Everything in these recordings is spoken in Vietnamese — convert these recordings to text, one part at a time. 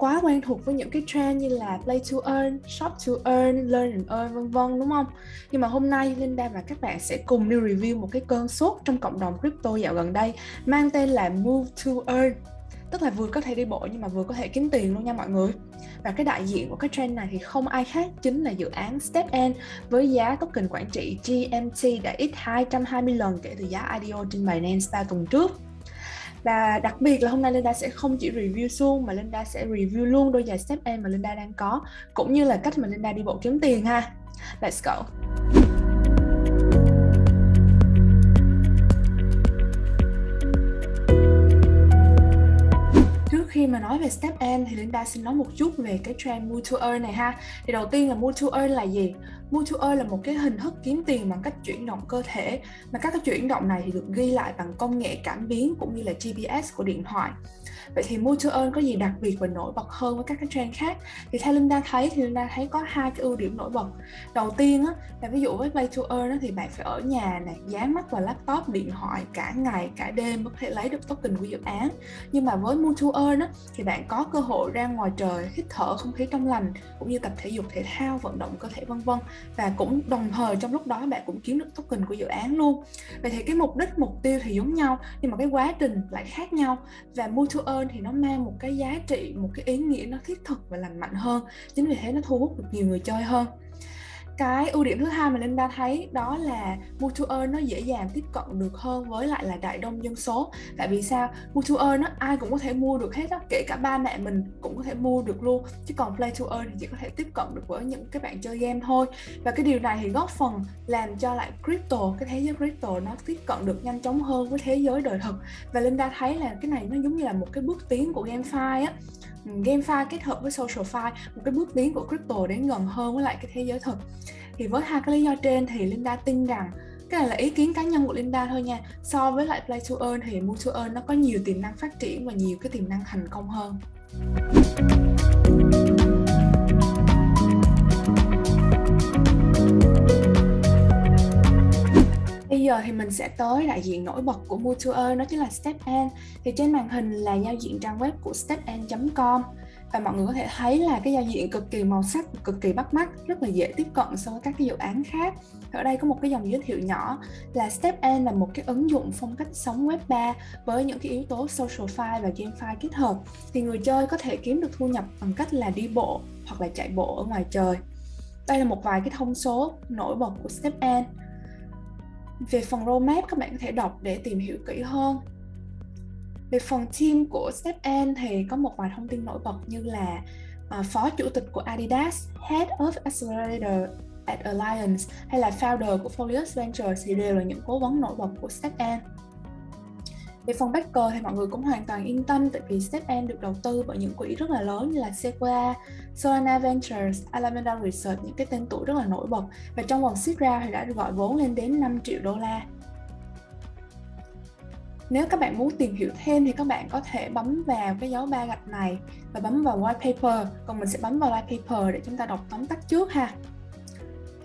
quá quen thuộc với những cái trend như là play to earn, shop to earn, learn and earn vân vân đúng không? Nhưng mà hôm nay Linda và các bạn sẽ cùng đi review một cái cơn sốt trong cộng đồng crypto dạo gần đây mang tên là move to earn. Tức là vừa có thể đi bộ nhưng mà vừa có thể kiếm tiền luôn nha mọi người. Và cái đại diện của cái trend này thì không ai khác chính là dự án Step N với giá token quản trị GMT đã ít 220 lần kể từ giá IDO trên Binance 3 tuần trước và đặc biệt là hôm nay Linda sẽ không chỉ review suông mà Linda sẽ review luôn đôi giày Step em mà Linda đang có, cũng như là cách mà Linda đi bộ kiếm tiền ha. Let's go. Khi mà nói về step N thì Linda xin nói một chút về cái trend move to earn này ha. Thì đầu tiên là move to earn là gì? Move to earn là một cái hình thức kiếm tiền bằng cách chuyển động cơ thể mà các cái chuyển động này thì được ghi lại bằng công nghệ cảm biến cũng như là GPS của điện thoại. Vậy thì move to earn có gì đặc biệt và nổi bật hơn với các cái trend khác? Thì theo Linda thấy thì Linda thấy có hai cái ưu điểm nổi bật. Đầu tiên á, là ví dụ với play to earn á, thì bạn phải ở nhà này, dán mắt vào laptop, điện thoại cả ngày cả đêm mới có thể lấy được token của dự án. Nhưng mà với move to earn á, thì bạn có cơ hội ra ngoài trời hít thở không khí trong lành cũng như tập thể dục thể thao vận động cơ thể vân vân. Và cũng đồng thời trong lúc đó bạn cũng kiếm được token của dự án luôn. Vậy thì cái mục đích mục tiêu thì giống nhau nhưng mà cái quá trình lại khác nhau. Và mua to earn thì nó mang một cái giá trị một cái ý nghĩa nó thiết thực và lành mạnh hơn. Chính vì thế nó thu hút được nhiều người chơi hơn cái ưu điểm thứ hai mà Linda thấy đó là mutual earn nó dễ dàng tiếp cận được hơn với lại là đại đông dân số. Tại vì sao? Mutual nó earn ai cũng có thể mua được hết á, kể cả ba mẹ mình cũng có thể mua được luôn. Chứ còn play to earn thì chỉ có thể tiếp cận được với những cái bạn chơi game thôi. Và cái điều này thì góp phần làm cho lại crypto, cái thế giới crypto nó tiếp cận được nhanh chóng hơn với thế giới đời thực. Và Linda thấy là cái này nó giống như là một cái bước tiến của GameFi á. Ừ, GameFi kết hợp với SocialFi một cái bước tiến của crypto đến gần hơn với lại cái thế giới thực. Thì với hai cái lý do trên thì Linda tin rằng, cái này là ý kiến cá nhân của Linda thôi nha. So với lại Play to Earn thì Move to Earn nó có nhiều tiềm năng phát triển và nhiều cái tiềm năng thành công hơn. Giờ thì mình sẽ tới đại diện nổi bật của Mutual đó chính là Step N. Thì trên màn hình là giao diện trang web của stepn.com và mọi người có thể thấy là cái giao diện cực kỳ màu sắc, cực kỳ bắt mắt, rất là dễ tiếp cận so với các cái dự án khác. Ở đây có một cái dòng giới thiệu nhỏ là Step N là một cái ứng dụng phong cách sống web 3 với những cái yếu tố social file và game file kết hợp. Thì người chơi có thể kiếm được thu nhập bằng cách là đi bộ hoặc là chạy bộ ở ngoài trời. Đây là một vài cái thông số nổi bật của Step N về phần roadmap các bạn có thể đọc để tìm hiểu kỹ hơn về phần team của Step N thì có một vài thông tin nổi bật như là uh, phó chủ tịch của Adidas, Head of Accelerator at Alliance hay là founder của Folius Ventures thì đều là những cố vấn nổi bật của Step N. Về phần backer thì mọi người cũng hoàn toàn yên tâm tại vì Step N được đầu tư bởi những quỹ rất là lớn như là Sequoia, Solana Ventures, Alameda Research, những cái tên tuổi rất là nổi bật và trong vòng seed round thì đã gọi vốn lên đến 5 triệu đô la. Nếu các bạn muốn tìm hiểu thêm thì các bạn có thể bấm vào cái dấu ba gạch này và bấm vào white paper, còn mình sẽ bấm vào white paper để chúng ta đọc tóm tắt trước ha.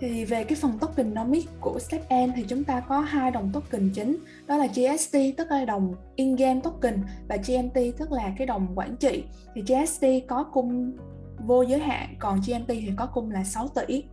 Thì về cái phần tokenomics của Step N thì chúng ta có hai đồng token chính, đó là GST tức là đồng in-game token và GMT tức là cái đồng quản trị. Thì GST có cung vô giới hạn, còn GMT thì có cung là 6 tỷ.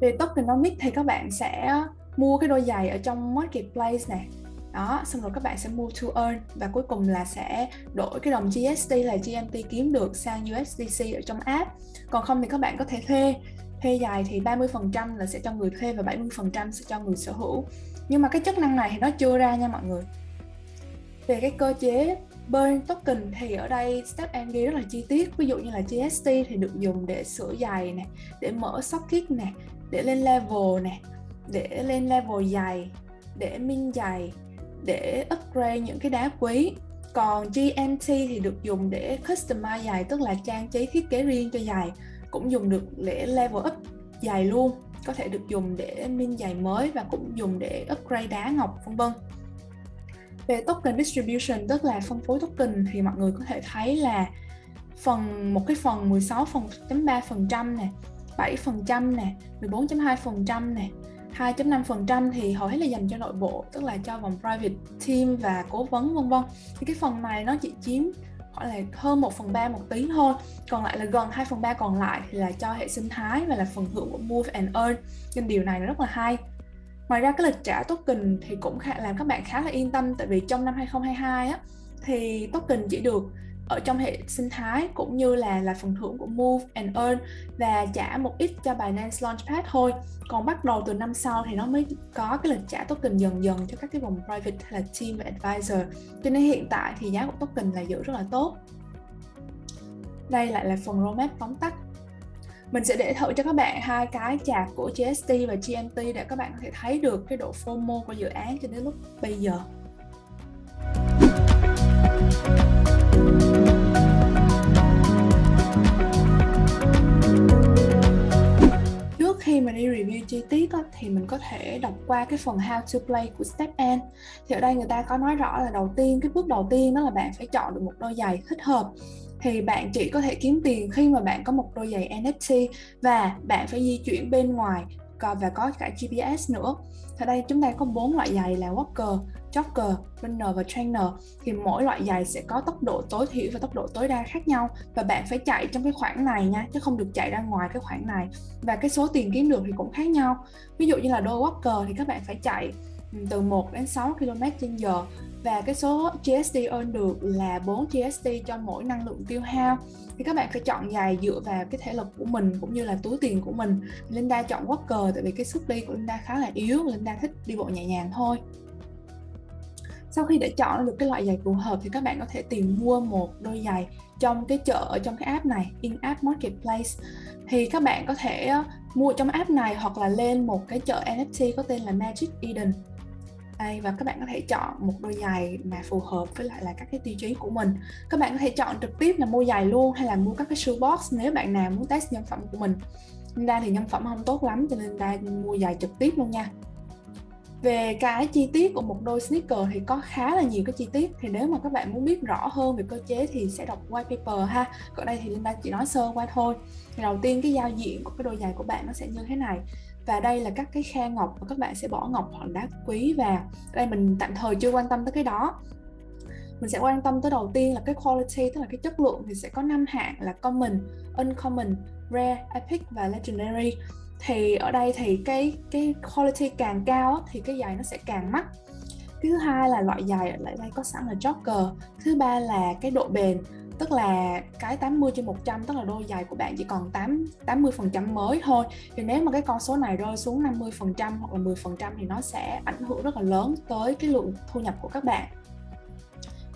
Về tokenomics thì các bạn sẽ mua cái đôi giày ở trong marketplace này đó xong rồi các bạn sẽ mua to earn và cuối cùng là sẽ đổi cái đồng GST là GMT kiếm được sang USDC ở trong app còn không thì các bạn có thể thuê thuê dài thì 30% là sẽ cho người thuê và 70% sẽ cho người sở hữu. Nhưng mà cái chức năng này thì nó chưa ra nha mọi người. Về cái cơ chế burn token thì ở đây Step and ghi rất là chi tiết. Ví dụ như là GST thì được dùng để sửa giày nè, để mở socket nè, để lên level nè, để lên level dày để minh giày, để upgrade những cái đá quý. Còn GNT thì được dùng để customize giày, tức là trang trí thiết kế riêng cho giày cũng dùng được để level up giày luôn. Có thể được dùng để min giày mới và cũng dùng để upgrade đá ngọc, vân vân. Về token distribution, tức là phân phối token thì mọi người có thể thấy là phần, một cái phần 16 phần 3 phần trăm nè 7 phần trăm nè 14.2 phần trăm nè 2.5% thì hầu hết là dành cho nội bộ, tức là cho vòng private team và cố vấn, vân vân. Thì cái phần này nó chỉ chiếm gọi là hơn 1 phần 3 một tí thôi. Còn lại là gần 2 phần 3 còn lại thì là cho hệ sinh thái và là phần hưởng của Move and Earn. Nên điều này nó rất là hay. Ngoài ra cái lịch trả token thì cũng làm các bạn khá là yên tâm. Tại vì trong năm 2022 á, thì token chỉ được ở trong hệ sinh thái cũng như là là phần thưởng của Move and Earn và trả một ít cho Binance Launchpad thôi. Còn bắt đầu từ năm sau thì nó mới có cái lịch trả token dần dần cho các cái vòng private hay là team và advisor. Cho nên hiện tại thì giá của token là giữ rất là tốt. Đây lại là phần roadmap tóm tắt. Mình sẽ để thử cho các bạn hai cái chạc của GST và GMT để các bạn có thể thấy được cái độ FOMO của dự án cho đến lúc bây giờ. Khi mà đi review chi tiết á, thì mình có thể đọc qua cái phần how to play của Step N thì ở đây người ta có nói rõ là đầu tiên cái bước đầu tiên đó là bạn phải chọn được một đôi giày thích hợp thì bạn chỉ có thể kiếm tiền khi mà bạn có một đôi giày NFT và bạn phải di chuyển bên ngoài và có cả GPS nữa. Ở đây chúng ta có bốn loại giày là walker, jogger, runner và trainer thì mỗi loại giày sẽ có tốc độ tối thiểu và tốc độ tối đa khác nhau. Và bạn phải chạy trong cái khoảng này nha chứ không được chạy ra ngoài cái khoảng này. Và cái số tiền kiếm được thì cũng khác nhau. Ví dụ như là đôi walker thì các bạn phải chạy từ 1 đến 6 km trên giờ. Và cái số GSD earn được là 4 GSD cho mỗi năng lượng tiêu hao. Thì các bạn phải chọn dài dựa vào cái thể lực của mình cũng như là túi tiền của mình. Linda chọn Walker tại vì cái sức đi của Linda khá là yếu Linda thích đi bộ nhẹ nhàng thôi sau khi đã chọn được cái loại giày phù hợp thì các bạn có thể tìm mua một đôi giày trong cái chợ ở trong cái app này, in app marketplace. Thì các bạn có thể ờ, mua trong app này hoặc là lên một cái chợ NFT có tên là Magic Eden. Đây, và các bạn có thể chọn một đôi giày mà phù hợp với lại là các cái tiêu chí của mình. Các bạn có thể chọn trực tiếp là mua giày luôn hay là mua các cái shoe box nếu bạn nào muốn test nhân phẩm của mình. Nên ra thì nhân phẩm không tốt lắm cho nên ra mua giày trực tiếp luôn nha về cái chi tiết của một đôi sneaker thì có khá là nhiều cái chi tiết. Thì nếu mà các bạn muốn biết rõ hơn về cơ chế thì sẽ đọc white paper ha. Còn đây thì Linda chỉ nói sơ qua thôi. Thì đầu tiên cái giao diện của cái đôi giày của bạn nó sẽ như thế này. Và đây là các cái khe ngọc và các bạn sẽ bỏ ngọc hoặc đá quý vào. Đây mình tạm thời chưa quan tâm tới cái đó. Mình sẽ quan tâm tới đầu tiên là cái quality tức là cái chất lượng thì sẽ có năm hạng là common, uncommon, rare, epic và legendary thì ở đây thì cái cái quality càng cao thì cái giày nó sẽ càng mắc. Cái thứ hai là loại giày ở đây có sẵn là jogger thứ ba là cái độ bền, tức là cái 80 trên 100 tức là đôi giày của bạn chỉ còn 8 80 phần trăm mới thôi. Thì nếu mà cái con số này rơi xuống 50 phần trăm hoặc là 10 phần trăm thì nó sẽ ảnh hưởng rất là lớn tới cái lượng thu nhập của các bạn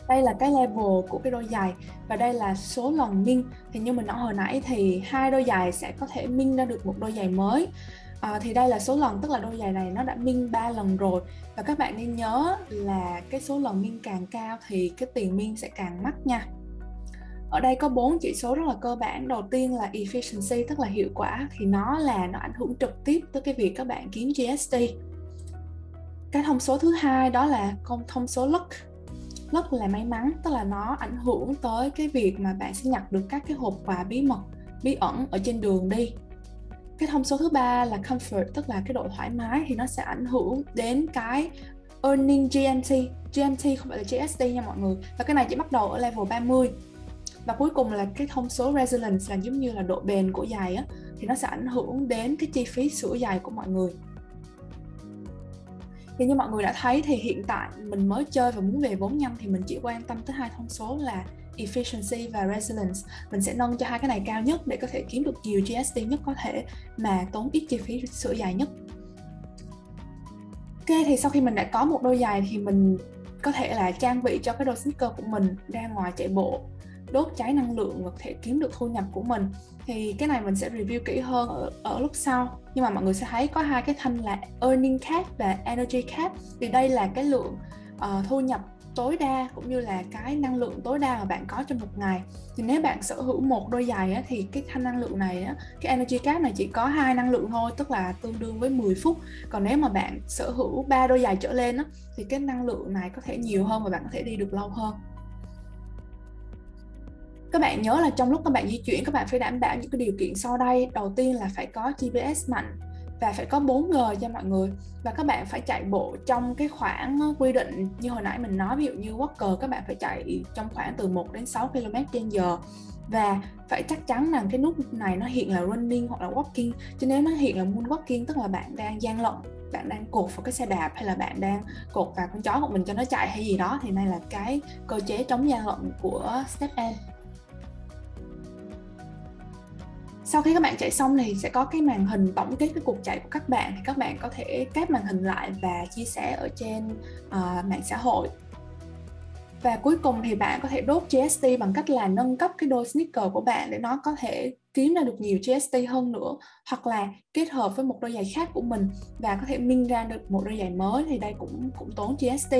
đây là cái level của cái đôi giày và đây là số lần minh. thì như mình nói hồi nãy thì hai đôi giày sẽ có thể minh ra được một đôi giày mới. À, thì đây là số lần tức là đôi giày này nó đã minh 3 lần rồi. Và các bạn nên nhớ là cái số lần minh càng cao thì cái tiền minh sẽ càng mắc nha. Ở đây có bốn chỉ số rất là cơ bản. Đầu tiên là efficiency tức là hiệu quả thì nó là nó ảnh hưởng trực tiếp tới cái việc các bạn kiếm GST cái thông số thứ hai đó là thông số luck rất là may mắn, tức là nó ảnh hưởng tới cái việc mà bạn sẽ nhặt được các cái hộp quà bí mật, bí ẩn ở trên đường đi. Cái thông số thứ ba là comfort, tức là cái độ thoải mái thì nó sẽ ảnh hưởng đến cái earning GMT GMT không phải là GST nha mọi người. Và cái này chỉ bắt đầu ở level 30 và cuối cùng là cái thông số resilience là giống như là độ bền của giày á, thì nó sẽ ảnh hưởng đến cái chi phí sửa giày của mọi người thì như mọi người đã thấy thì hiện tại mình mới chơi và muốn về vốn nhanh thì mình chỉ quan tâm tới hai thông số là efficiency và resilience. Mình sẽ nâng cho hai cái này cao nhất để có thể kiếm được nhiều GST nhất có thể mà tốn ít chi phí sửa giày nhất. Ok, thì sau khi mình đã có một đôi giày thì mình có thể là trang bị cho cái đôi sneaker của mình ra ngoài chạy bộ đốt cháy năng lượng và có thể kiếm được thu nhập của mình. Thì cái này mình sẽ review kỹ hơn ở, ở lúc sau. Nhưng mà mọi người sẽ thấy có hai cái thanh là earning cap và energy cap. Thì đây là cái lượng uh, thu nhập tối đa cũng như là cái năng lượng tối đa mà bạn có trong một ngày. Thì nếu bạn sở hữu một đôi giày á, thì cái thanh năng lượng này á, cái energy cap này chỉ có hai năng lượng thôi tức là tương đương với 10 phút. Còn nếu mà bạn sở hữu ba đôi giày trở lên á, thì cái năng lượng này có thể nhiều hơn và bạn có thể đi được lâu hơn các bạn nhớ là trong lúc các bạn di chuyển, các bạn phải đảm bảo những cái điều kiện sau đây. Đầu tiên là phải có GPS mạnh và phải có 4G cho mọi người. Và các bạn phải chạy bộ trong cái khoảng ờ, quy định như hồi nãy mình nói, ví dụ như Walker, các bạn phải chạy trong khoảng từ 1 đến 6 km trên giờ. Và phải chắc chắn rằng cái nút này nó hiện là running hoặc là walking. Chứ nếu nó hiện là moonwalking tức là bạn đang gian lận, bạn đang cột vào cái xe đạp hay là bạn đang cột vào con chó của mình cho nó chạy hay gì đó, thì đây là cái cơ chế chống gian lận của step N sau khi các bạn chạy xong thì sẽ có cái màn hình tổng kết cái cuộc chạy của các bạn. Thì các bạn có thể cáp màn hình lại và chia sẻ ở trên uh, mạng xã hội. Và cuối cùng thì bạn có thể đốt GST bằng cách là nâng cấp cái đôi sneaker của bạn để nó có thể kiếm ra được nhiều GST hơn nữa hoặc là kết hợp với một đôi giày khác của mình và có thể minh ra được một đôi giày mới. Thì đây cũng cũng tốn GST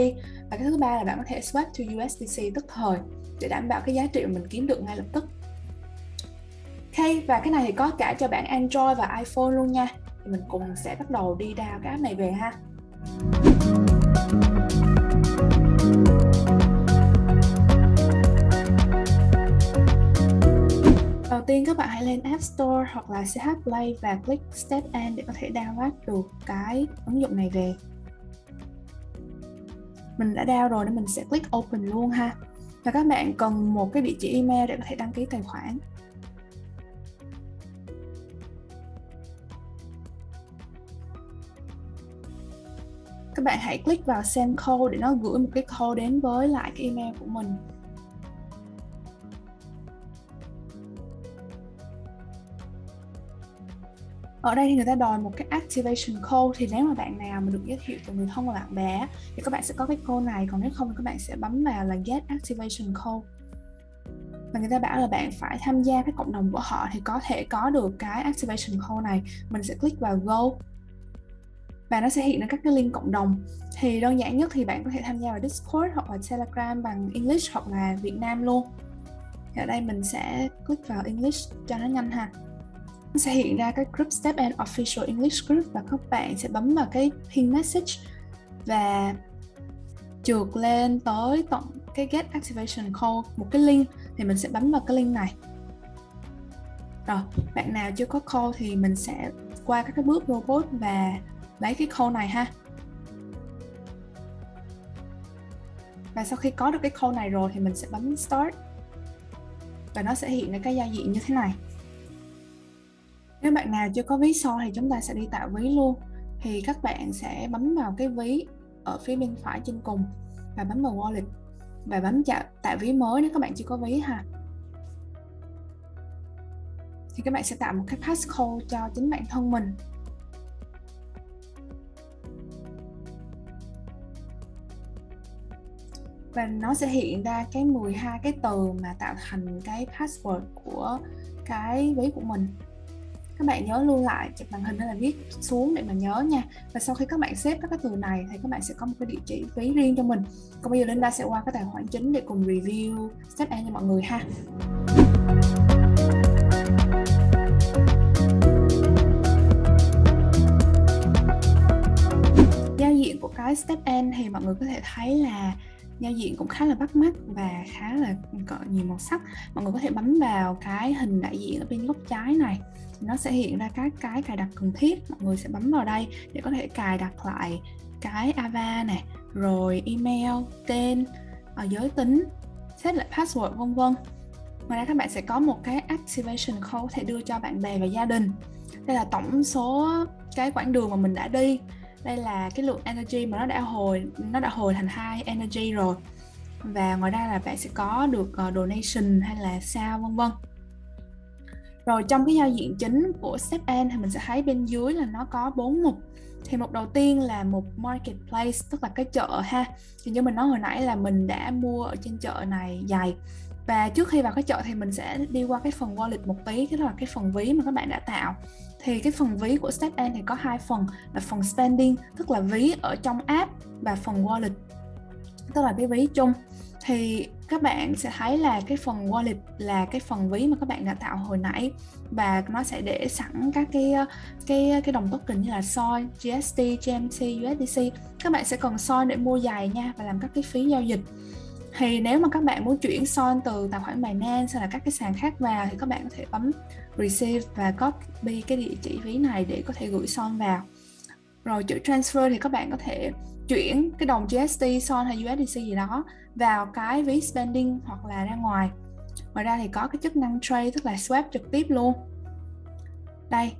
và cái thứ ba là bạn có thể swap to USDC tức thời để đảm bảo cái giá trị mà mình kiếm được ngay lập tức. Ok, và cái này thì có cả cho bản Android và iPhone luôn nha thì mình cùng sẽ bắt đầu đi download cái app này về ha Đầu tiên các bạn hãy lên App Store hoặc là CH Play và click Step N để có thể download được cái ứng dụng này về. Mình đã download rồi nên mình sẽ click Open luôn ha. Và các bạn cần một cái địa chỉ email để có thể đăng ký tài khoản. Các bạn hãy click vào send code để nó gửi một cái code đến với lại cái email của mình. Ở đây thì người ta đòi một cái activation code, thì nếu mà bạn nào mà được giới thiệu từ người thân và bạn bè thì các bạn sẽ có cái code này, còn nếu không thì các bạn sẽ bấm vào là get activation code. Và người ta bảo là bạn phải tham gia cái cộng đồng của họ thì có thể có được cái activation code này. Mình sẽ click vào go và nó sẽ hiện ra các cái link cộng đồng. Thì đơn giản nhất thì bạn có thể tham gia vào Discord hoặc là Telegram bằng English hoặc là Việt Nam luôn. Thì ở đây mình sẽ click vào English cho nó nhanh ha. Nó sẽ hiện ra cái group Step and Official English Group và các bạn sẽ bấm vào cái pin message và trượt lên tới tận cái get activation code, một cái link. Thì mình sẽ bấm vào cái link này. Rồi, bạn nào chưa có code thì mình sẽ qua các cái bước robot và lấy cái call này ha. Và sau khi có được cái call này rồi thì mình sẽ bấm start. Và nó sẽ hiện ra cái giao diện như thế này. Nếu bạn nào chưa có ví so thì chúng ta sẽ đi tạo ví luôn. Thì các bạn sẽ bấm vào cái ví ở phía bên phải trên cùng và bấm vào wallet. Và bấm tạo ví mới nếu các bạn chưa có ví ha. Thì các bạn sẽ tạo một cái passcode cho chính bản thân mình. Và nó sẽ hiện ra cái 12 cái từ mà tạo thành cái password của cái ví của mình. Các bạn nhớ lưu lại chụp màn hình hay là viết xuống để mà nhớ nha. Và sau khi các bạn xếp các cái từ này thì các bạn sẽ có một cái địa chỉ ví riêng cho mình. Còn bây giờ Linda sẽ qua cái tài khoản chính để cùng review step A cho mọi người ha. Giao diện của cái step N thì mọi người có thể thấy là giao diện cũng khá là bắt mắt và khá là có nhiều màu sắc. Mọi người có thể bấm vào cái hình đại diện ở bên góc trái này. Nó sẽ hiện ra các cái cài đặt cần thiết. Mọi người sẽ bấm vào đây để có thể cài đặt lại cái ava này, rồi email, tên ờ, giới tính set lại password, vân vân. Ngoài ra các bạn sẽ có một cái activation code có thể đưa cho bạn bè và gia đình. Đây là tổng số cái quãng đường mà mình đã đi đây là cái lượng energy mà nó đã hồi nó đã hồi thành hai energy rồi. Và ngoài ra là bạn sẽ có được uh, donation hay là sao vân vân. Rồi trong cái giao diện chính của step N thì mình sẽ thấy bên dưới là nó có bốn mục. Thì mục đầu tiên là một marketplace tức là cái chợ ha. Thì như mình nói hồi nãy là mình đã mua ở trên chợ này giày và trước khi vào cái chợ thì mình sẽ đi qua cái phần wallet một tí cái là cái phần ví mà các bạn đã tạo thì cái phần ví của Step N thì có hai phần là phần spending tức là ví ở trong app và phần wallet tức là cái ví chung thì các bạn sẽ thấy là cái phần wallet là cái phần ví mà các bạn đã tạo hồi nãy và nó sẽ để sẵn các cái cái cái đồng token như là soi, GST, GMT, USDC. Các bạn sẽ cần soi để mua giày nha và làm các cái phí giao dịch thì nếu mà các bạn muốn chuyển son từ tài khoản Binance hay là các cái sàn khác vào thì các bạn có thể bấm receive và copy cái địa chỉ ví này để có thể gửi son vào. Rồi chữ transfer thì các bạn có thể chuyển cái đồng GST son hay USDC gì đó vào cái ví spending hoặc là ra ngoài. Ngoài ra thì có cái chức năng trade, tức là swap trực tiếp luôn. Đây.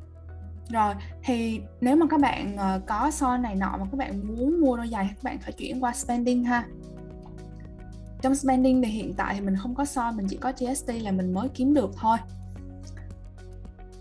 Rồi, thì nếu mà các bạn ờ, có son này nọ mà các bạn muốn mua đôi giày các bạn phải chuyển qua spending ha trong spending thì hiện tại thì mình không có soi mình chỉ có GST là mình mới kiếm được thôi.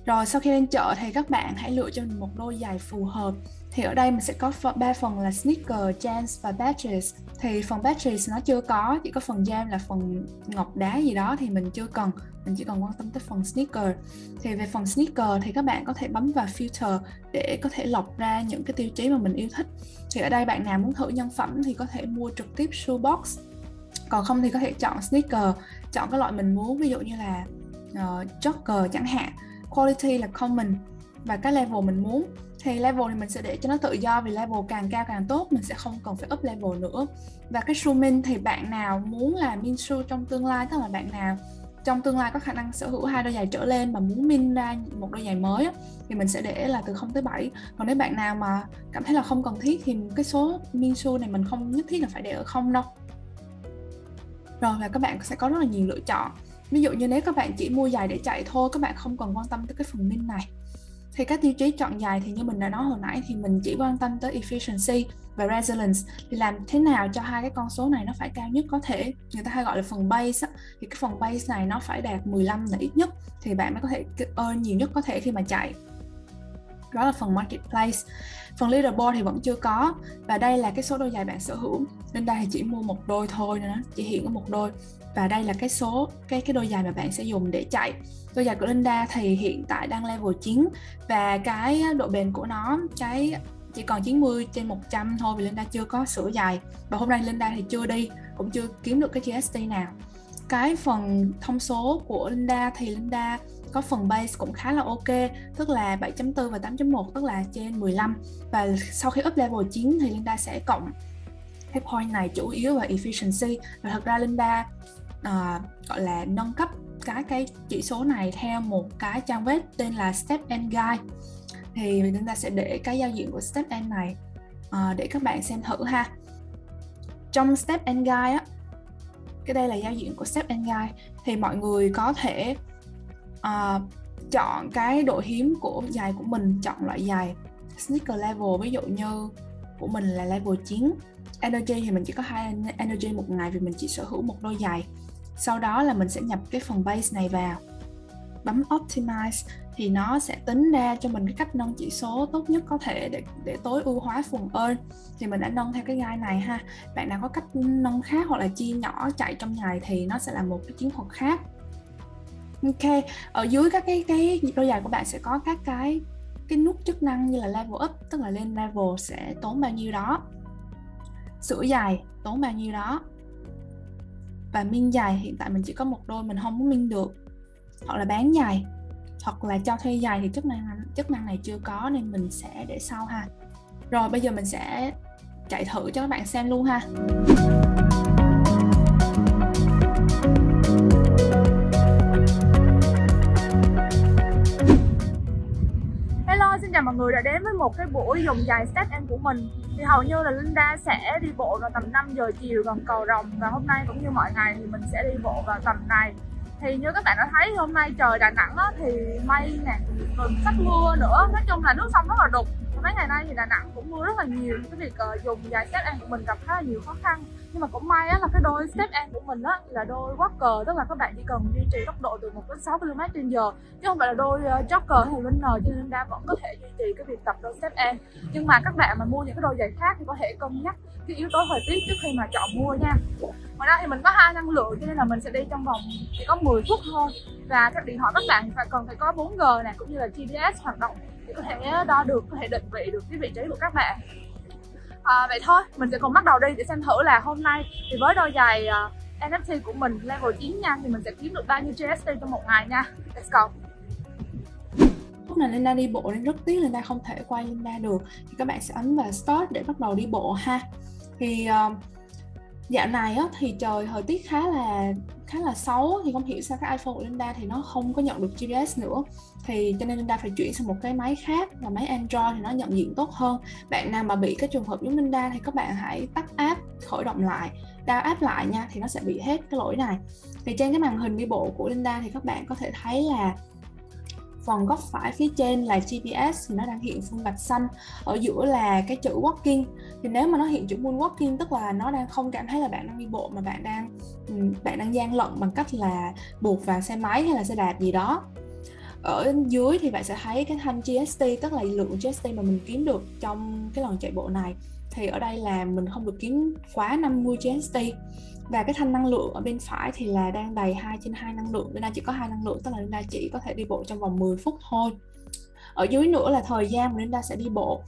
Rồi sau khi lên chợ thì các bạn hãy lựa cho mình một đôi giày phù hợp. Thì ở đây mình sẽ có ba phần là sneaker, jeans và badges. Thì phần badges nó chưa có chỉ có phần jam là phần ngọc đá gì đó thì mình chưa cần. Mình chỉ cần quan tâm tới phần sneaker. Thì về phần sneaker thì các bạn có thể bấm vào filter để có thể lọc ra những cái tiêu chí mà mình yêu thích. Thì ở đây bạn nào muốn thử nhân phẩm thì có thể mua trực tiếp shoebox còn không thì có thể chọn sneaker chọn cái loại mình muốn ví dụ như là uh, jogger chẳng hạn. Quality là common. Và cái level mình muốn thì level thì mình sẽ để cho nó tự do vì level càng cao càng tốt mình sẽ không cần phải up level nữa. Và cái shoe min thì bạn nào muốn là min shoe trong tương lai tức là bạn nào trong tương lai có khả năng sở hữu hai đôi giày trở lên mà muốn min ra một đôi giày mới thì mình sẽ để là từ 0 tới 7 còn nếu bạn nào mà cảm thấy là không cần thiết thì cái số min shoe này mình không nhất thiết là phải để ở không đâu rồi là các bạn sẽ có rất là nhiều lựa chọn. Ví dụ như nếu các bạn chỉ mua giày để chạy thôi các bạn không cần quan tâm tới cái phần min này. Thì các tiêu chí chọn giày thì như mình đã nói hồi nãy thì mình chỉ quan tâm tới efficiency và resilience. Thì làm thế nào cho hai cái con số này nó phải cao nhất có thể? Người ta hay gọi là phần base á, thì cái phần base này nó phải đạt 15 là ít nhất thì bạn mới có thể earn nhiều nhất có thể khi mà chạy đó là phần marketplace. Phần leaderboard thì vẫn chưa có và đây là cái số đôi giày bạn sở hữu. Nên đây thì chỉ mua một đôi thôi nữa chỉ hiện có một đôi. Và đây là cái số, cái cái đôi giày mà bạn sẽ dùng để chạy. Đôi giày của Linda thì hiện tại đang level 9 và cái độ bền của nó cái chỉ còn 90 trên 100 thôi vì Linda chưa có sửa giày. Và hôm nay Linda thì chưa đi, cũng chưa kiếm được cái GST nào. Cái phần thông số của Linda thì Linda có phần base cũng khá là ok tức là 7.4 và 8.1 tức là trên 15 và sau khi up level 9 thì Linda sẽ cộng cái point này chủ yếu là efficiency. Và thật ra Linda uh, gọi là nâng cấp cái cái chỉ số này theo một cái trang web tên là Step and Guide. Thì chúng ta sẽ để cái giao diện của Step and này uh, để các bạn xem thử ha. Trong Step and Guide á cái đây là giao diện của Step and Guide. Thì mọi người có thể uh, chọn cái độ hiếm của giày của mình chọn loại giày sneaker level ví dụ như của mình là level 9 energy thì mình chỉ có hai energy một ngày vì mình chỉ sở hữu một đôi giày. Sau đó là mình sẽ nhập cái phần base này vào. Bấm optimize thì nó sẽ tính ra cho mình cái cách nâng chỉ số tốt nhất có thể để để tối ưu hóa phần earn. Thì mình đã nâng theo cái gai này ha. Bạn nào có cách nâng khác hoặc là chia nhỏ chạy trong ngày thì nó sẽ là một cái chiến thuật khác ok, ở dưới các cái cái đôi giày của bạn sẽ có các cái cái nút chức năng như là level up, tức là lên level sẽ tốn bao nhiêu đó. Sửa giày, tốn bao nhiêu đó. Và minh giày, hiện tại mình chỉ có một đôi mình không có minh được. Hoặc là bán giày, hoặc là cho thuê giày thì chức năng chức năng này chưa có nên mình sẽ để sau ha. Rồi, bây giờ mình sẽ chạy thử cho các bạn xem luôn ha. Chào mọi người đã đến với một cái buổi dùng dài set em của mình Thì hầu như là Linda sẽ đi bộ vào tầm 5 giờ chiều gần cầu rồng Và hôm nay cũng như mọi ngày thì mình sẽ đi bộ vào tầm này. Thì như các bạn đã thấy hôm nay trời Đà Nẵng á, thì mây nè, rồi sắp mưa nữa. Nói chung là nước sông rất là đục. Mấy ngày nay thì Đà Nẵng cũng mưa rất là nhiều. Cái việc uh, dùng dài set em của mình gặp khá là nhiều khó khăn nhưng mà cũng may á, là cái đôi step an của mình á là đôi walker tức là các bạn chỉ cần duy trì tốc độ từ 1 đến 6 km trên giờ. Chứ không phải là đôi ờ, jogger hay runner cho nên đa vẫn có thể duy trì cái việc tập đôi step an nhưng mà các bạn mà mua những cái đôi giày khác thì có thể cân nhắc cái yếu tố thời tiết trước khi mà chọn mua nha. Ngoài ra thì mình có hai năng lượng cho nên là mình sẽ đi trong vòng chỉ có 10 phút thôi. Và các điện thoại các bạn phải cần phải có 4G này cũng như là GPS hoạt động để có thể ờ, đo được có thể định vị được cái vị trí của các bạn à, vậy thôi mình sẽ cùng bắt đầu đi để xem thử là hôm nay thì với đôi giày à, uh, NFT của mình level 9 nha thì mình sẽ kiếm được bao nhiêu GST trong một ngày nha. Let's go. Lúc này Linda đi bộ nên rất tiếc Linda không thể quay Linda được. Thì các bạn sẽ ấn vào start để bắt đầu đi bộ ha. Thì uh, dạo này á, thì trời thời tiết khá là khá là xấu thì không hiểu sao cái iPhone của Linda thì nó không có nhận được GPS nữa. Thì cho nên Linda phải chuyển sang một cái máy khác là máy Android thì nó nhận diện tốt hơn. Bạn nào mà bị cái trường hợp giống Linda thì các bạn hãy tắt app khởi động lại. Đào app lại nha thì nó sẽ bị hết cái lỗi này. Thì trên cái màn hình đi bộ của Linda thì các bạn có thể thấy là phần góc phải phía trên là GPS thì nó đang hiện phương gạch xanh ở giữa là cái chữ walking. Thì nếu mà nó hiện chữ moon walking tức là nó đang không cảm thấy là bạn đang đi bộ mà bạn đang ừ, bạn đang gian lận bằng cách là buộc vào xe máy hay là xe đạp gì đó. Ở dưới thì bạn sẽ thấy cái thanh GST tức là lượng GST mà mình kiếm được trong cái lần chạy bộ này thì ở đây là mình không được kiếm quá 50 GST và cái thanh năng lượng ở bên phải thì là đang đầy 2 trên 2 năng lượng Lina chỉ có hai năng lượng, tức là Linda chỉ có thể đi bộ trong vòng 10 phút thôi. Ở dưới nữa là thời gian mà Linda sẽ đi bộ.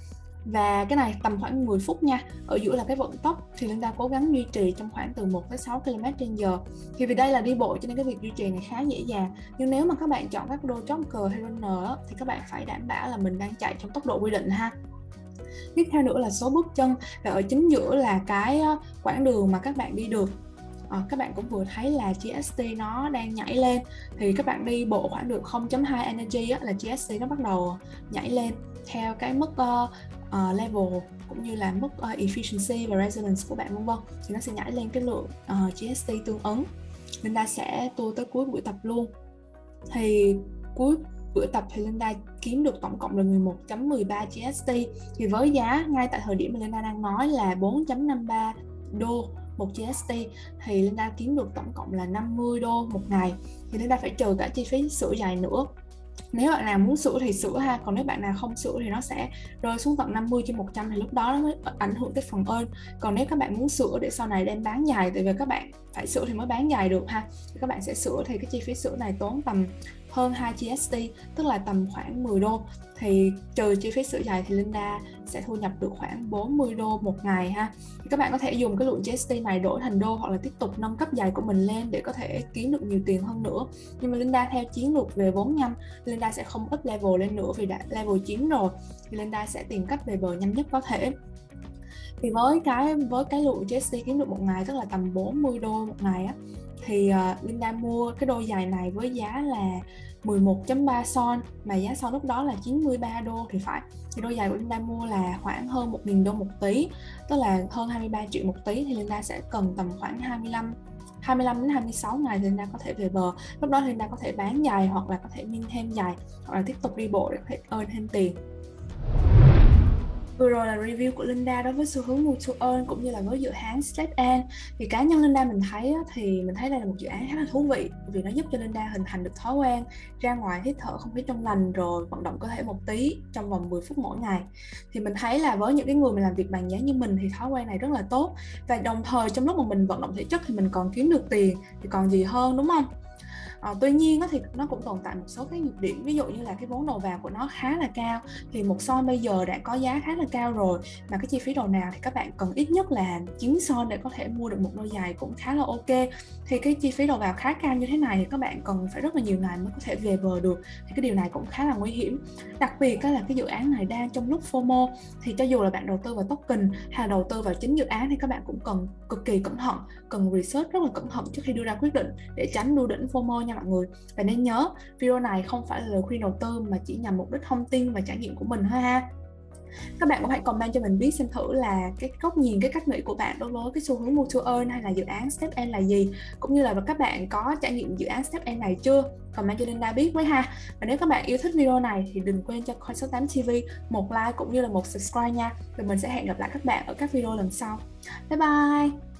Và cái này tầm khoảng 10 phút nha, ở giữa là cái vận tốc thì Linda cố gắng duy trì trong khoảng từ 1 tới 6 km trên giờ. Thì vì đây là đi bộ cho nên cái việc duy trì này khá dễ dàng. Nhưng nếu mà các bạn chọn các đô jogger hay runner thì các bạn phải đảm bảo là mình đang chạy trong tốc độ quy định ha tiếp theo nữa là số bước chân. Và ở chính giữa là cái ờ, quãng đường mà các bạn đi được. À, các bạn cũng vừa thấy là GST nó đang nhảy lên. Thì các bạn đi bộ khoảng được 0.2 energy á, là GST nó bắt đầu nhảy lên theo cái mức uh, uh, level cũng như là mức uh, efficiency và resonance của bạn vân vân. Thì nó sẽ nhảy lên cái lượng uh, GST tương ứng. Linda sẽ tua tới cuối buổi tập luôn. Thì cuối bữa tập thì Linda kiếm được tổng cộng là 11.13 GST thì với giá ngay tại thời điểm mà Linda đang nói là 4.53 đô một GST thì Linda kiếm được tổng cộng là 50 đô một ngày. Thì Linda phải trừ cả chi phí sửa giày nữa. Nếu bạn nào muốn sửa thì sửa ha, còn nếu bạn nào không sửa thì nó sẽ rơi xuống tận 50 trên 100 thì lúc đó nó mới ảnh hưởng tới phần ơn. Còn nếu các bạn muốn sửa để sau này đem bán dài tại vì các bạn phải sửa thì mới bán dài được ha. Thì các bạn sẽ sửa thì cái chi phí sửa này tốn tầm hơn 2 GST tức là tầm khoảng 10 đô. Thì trừ chi phí sửa giày thì Linda sẽ thu nhập được khoảng 40 đô một ngày ha. Các bạn có thể dùng cái lượng GST này đổi thành đô hoặc là tiếp tục nâng cấp giày của mình lên để có thể kiếm được nhiều tiền hơn nữa. Nhưng mà Linda theo chiến lược về vốn nhanh, Linda sẽ không up level lên nữa vì đã level 9 rồi. Thì Linda sẽ tìm cách về bờ nhanh nhất có thể. Thì với cái với cái lượng GST kiếm được một ngày, tức là tầm 40 đô một ngày á thì uh, Linda mua cái đôi giày này với giá là 11.3 son mà giá son lúc đó là 93 đô thì phải. Thì đôi giày của Linda mua là khoảng hơn 1.000 đô một tí tức là hơn 23 triệu một tí thì Linda sẽ cần tầm khoảng 25 25 đến 26 ngày thì Linda có thể về bờ. Lúc đó Linda có thể bán giày hoặc là có thể min thêm giày hoặc là tiếp tục đi bộ để có thể earn thêm tiền. Vừa rồi là review của Linda đối với xu hướng mua to earn cũng như là với dự án Step An. Thì cá nhân Linda mình thấy thì mình thấy đây là một dự án khá là thú vị vì nó giúp cho Linda hình thành được thói quen ra ngoài hít thở không khí trong lành rồi vận động cơ thể một tí trong vòng 10 phút mỗi ngày. Thì mình thấy là với những cái người mà làm việc bàn giá như mình thì thói quen này rất là tốt. Và đồng thời trong lúc mà mình vận động thể chất thì mình còn kiếm được tiền. Thì còn gì hơn, đúng không? À, tuy nhiên thì nó cũng tồn tại một số cái nhược điểm ví dụ như là cái vốn đầu vào của nó khá là cao thì một son bây giờ đã có giá khá là cao rồi mà cái chi phí đầu nào thì các bạn cần ít nhất là 9 son để có thể mua được một đôi giày cũng khá là ok. Thì cái chi phí đầu vào khá cao như thế này thì các bạn cần phải rất là nhiều ngày mới có thể về bờ được thì cái điều này cũng khá là nguy hiểm. Đặc biệt là cái dự án này đang trong lúc FOMO thì cho dù là bạn đầu tư vào token hay là đầu tư vào chính dự án thì các bạn cũng cần cực kỳ cẩn thận cần research rất là cẩn thận trước khi đưa ra quyết định để tránh đu đỉnh FOMO nha mọi người. Và nên nhớ, video này không phải là lời khuyên đầu tư mà chỉ nhằm mục đích thông tin và trải nghiệm của mình thôi ha. Các bạn cũng hãy comment cho mình biết xem thử là cái góc nhìn, cái cách nghĩ của bạn đối với cái xu hướng mua to earn hay là dự án step N là gì. Cũng như là các bạn có trải nghiệm dự án step N này chưa? Comment cho Linda biết với ha. Và nếu các bạn yêu thích video này thì đừng quên cho Coin 68 TV một like cũng như là một subscribe nha. Và mình sẽ hẹn gặp lại các bạn ở các video lần sau. Bye bye!